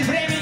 Тратьте время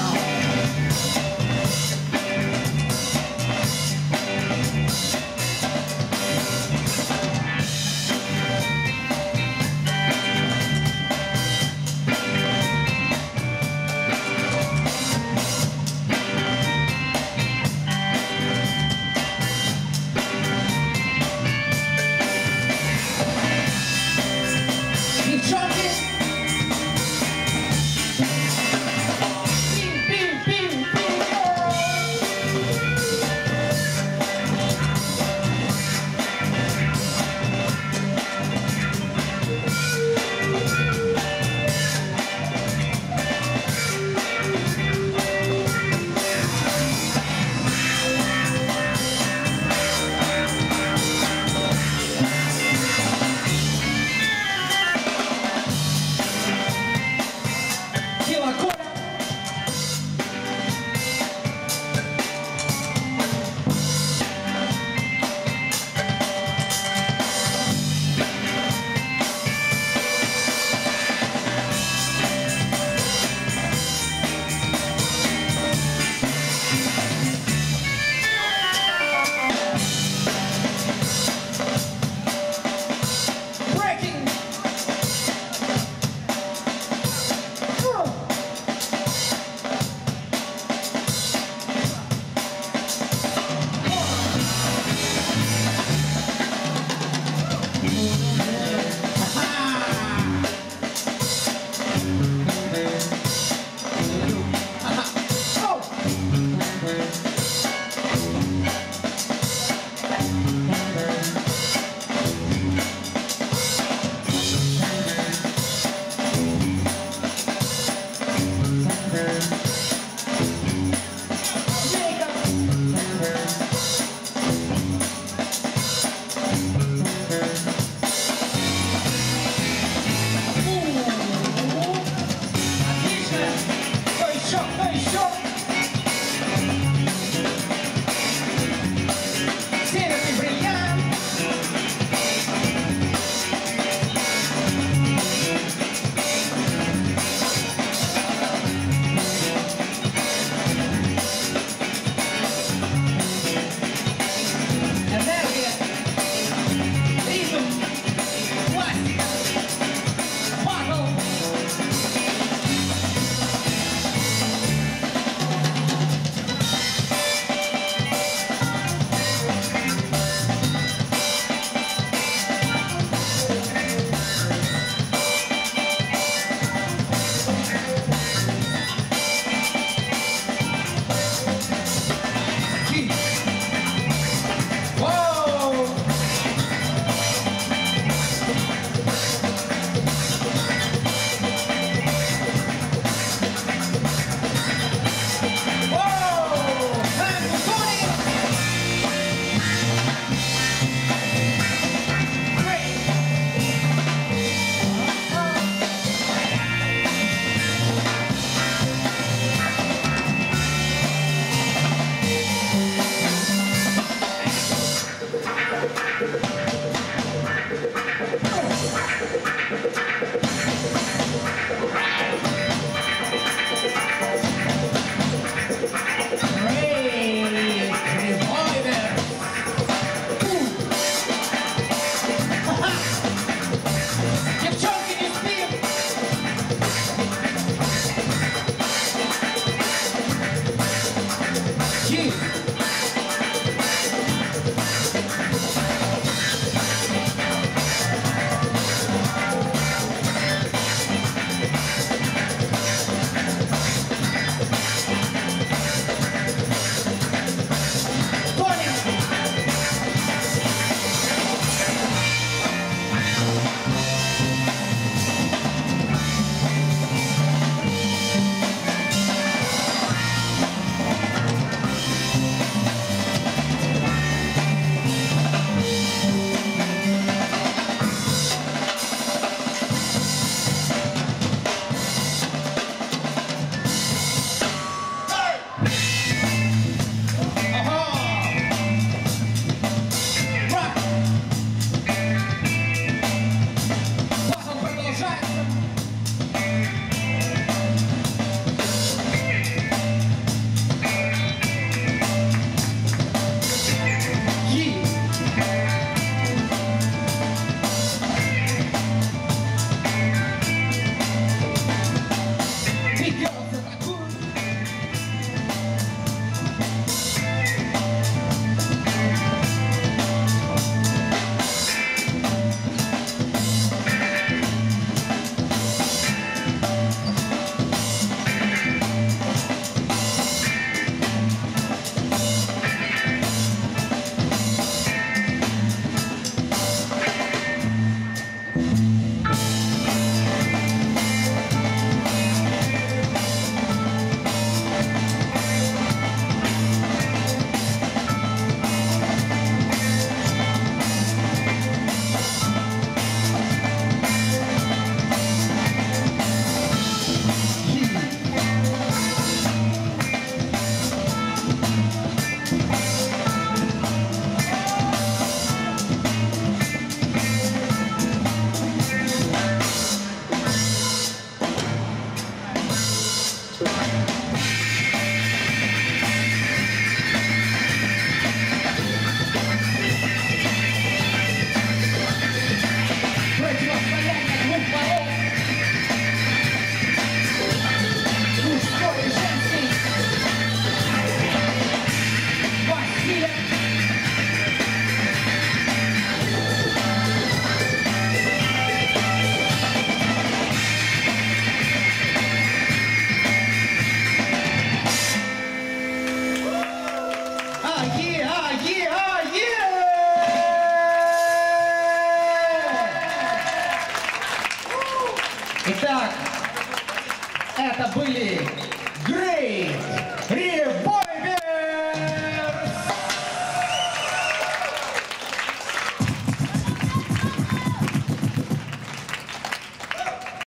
now.